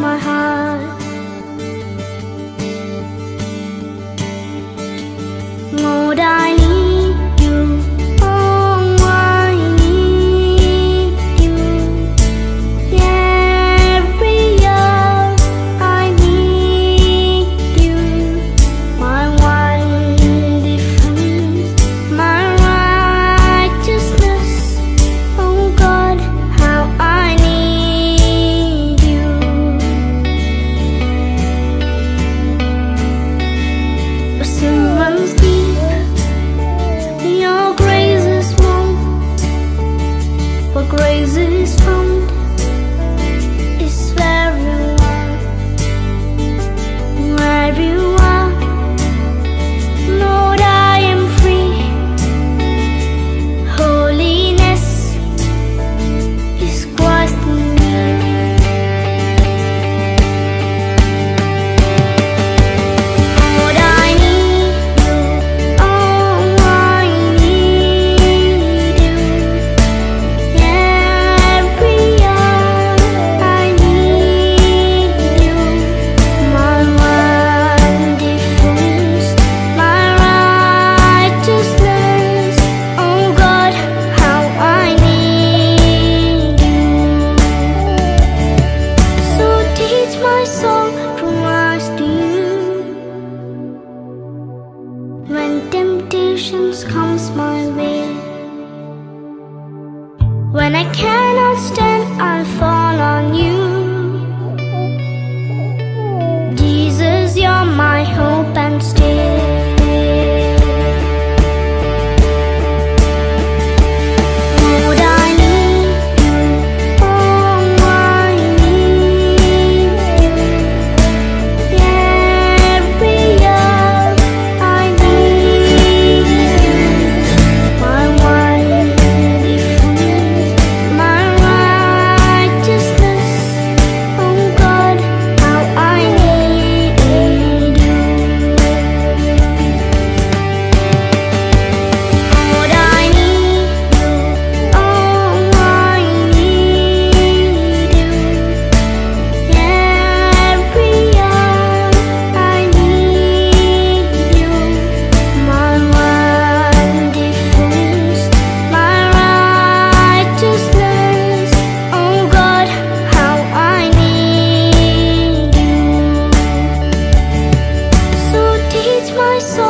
my heart. Comes my way, when I stand. so